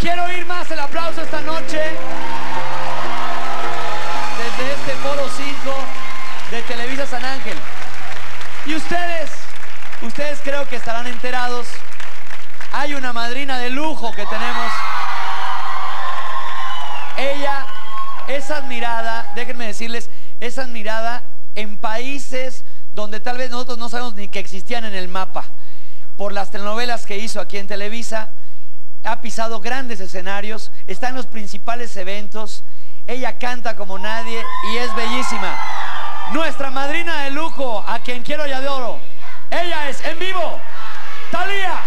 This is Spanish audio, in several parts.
Quiero oír más el aplauso esta noche desde este Foro 5 de Televisa San Ángel. Y ustedes, ustedes creo que estarán enterados. Hay una madrina de lujo que tenemos. Ella es admirada, déjenme decirles, es admirada en países donde tal vez nosotros no sabemos ni que existían en el mapa. Por las telenovelas que hizo aquí en Televisa, ha pisado grandes escenarios, está en los principales eventos, ella canta como nadie y es bellísima. Nuestra madrina de lujo, a quien quiero y adoro, ella es en vivo, Talía.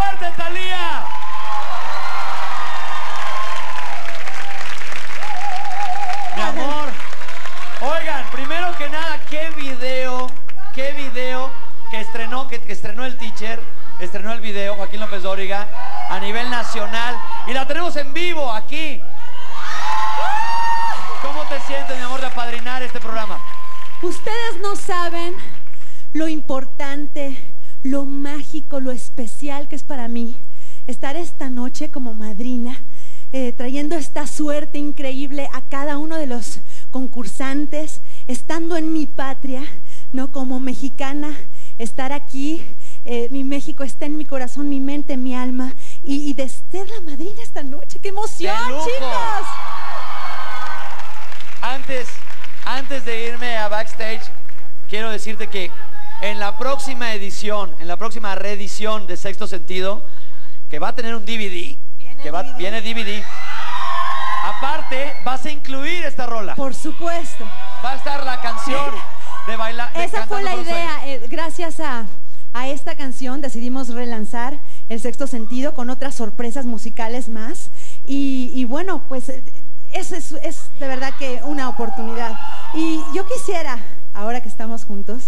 Fuerte, Talía. Mi amor. Oigan, primero que nada, qué video, qué video que estrenó, que, que estrenó el teacher, estrenó el video Joaquín López Dóriga a nivel nacional y la tenemos en vivo aquí. ¿Cómo te sientes, mi amor, de apadrinar este programa? Ustedes no saben lo importante, lo mágico, lo especial que es para mí estar esta noche como madrina, eh, trayendo esta suerte increíble a cada uno de los concursantes, estando en mi patria, no como mexicana, estar aquí. eh, mi México está en mi corazón, mi mente, mi alma, y, y de ser la madrina esta noche. ¡Qué emoción, chicas! Antes, antes de irme a backstage, quiero decirte que en la próxima edición, en la próxima reedición de Sexto Sentido, que va a tener un DVD, ¿Viene que va, DVD? viene DVD. Aparte, vas a incluir esta rola. Por supuesto. Va a estar la canción de bailar. de Esa fue la idea. eh, gracias a, a esta canción decidimos relanzar El Sexto Sentido con otras sorpresas musicales más. Y, y bueno, pues eh, es, es, es de verdad que una oportunidad. Y yo quisiera, ahora que estamos juntos,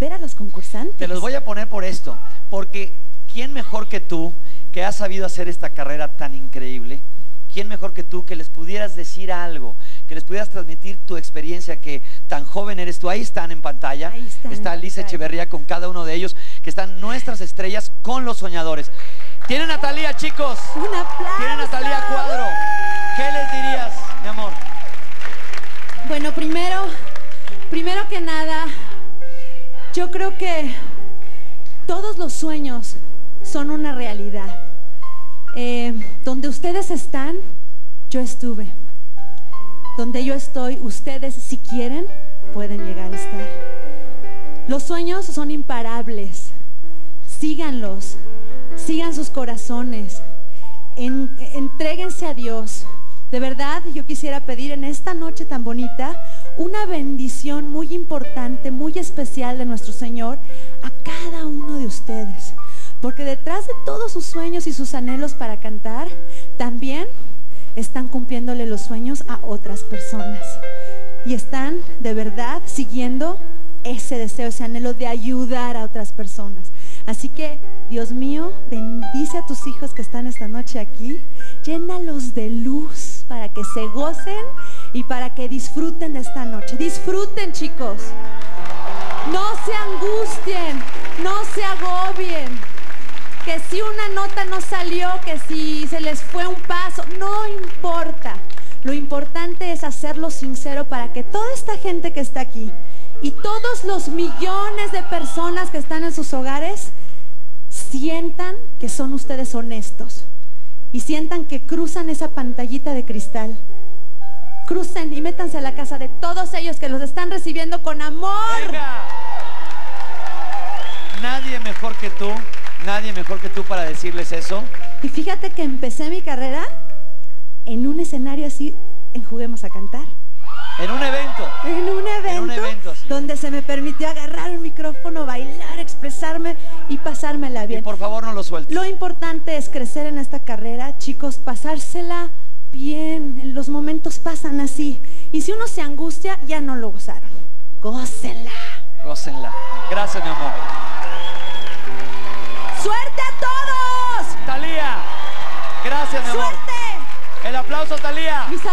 ver a los concursantes. Te los voy a poner por esto, porque ¿quién mejor que tú, que has sabido hacer esta carrera tan increíble? ¿Quién mejor que tú que les pudieras decir algo, que les pudieras transmitir tu experiencia, que tan joven eres tú? Ahí están en pantalla. Ahí están Está Lisa. Echeverría con cada uno de ellos, que están nuestras estrellas con los soñadores. Tienen a Talía, chicos. Un aplauso. Tienen a Talía Cuadro. ¿Qué les dirías, mi amor? Bueno, primero, primero que nada, yo creo que todos los sueños son una realidad. Eh, donde ustedes están, yo estuve. Donde yo estoy, ustedes, si quieren, pueden llegar a estar. Los sueños son imparables. Síganlos. Sigan sus corazones. En- entréguense a Dios. De verdad, yo quisiera pedir en esta noche tan bonita una bendición muy importante, muy especial de nuestro Señor a cada uno de ustedes. Porque detrás de todos sus sueños y sus anhelos para cantar, también están cumpliéndole los sueños a otras personas. Y están de verdad siguiendo ese deseo, ese anhelo de ayudar a otras personas. Así que, Dios mío, bendice a tus hijos que están esta noche aquí. Llénalos de luz para que se gocen y para que disfruten esta noche. Disfruten, chicos. No se angustien, no se agobien. Que si una nota no salió, que si se les fue un paso, no importa. Lo importante es hacerlo sincero para que toda esta gente que está aquí y todos los millones de personas que están en sus hogares sientan que son ustedes honestos y sientan que cruzan esa pantallita de cristal. Crucen y métanse a la casa de todos ellos que los están recibiendo con amor. Venga. Nadie mejor que tú, nadie mejor que tú para decirles eso. Y fíjate que empecé mi carrera en un escenario así en Juguemos a Cantar. En un evento. En un evento, un evento, sí. donde se me permitió agarrar el micrófono, bailar, expresarme y pasármela Y bien. por favor no lo sueltes. Lo importante es crecer en esta carrera, chicos, pasársela bien. Los momentos pasan así. Y si uno se angustia, ya no lo gozaron. Gócenla. Gócenla. Gracias, mi amor. ¡Suerte a todos! Talía. Gracias, mi amor. ¡Suerte! El aplauso, Talía. Mis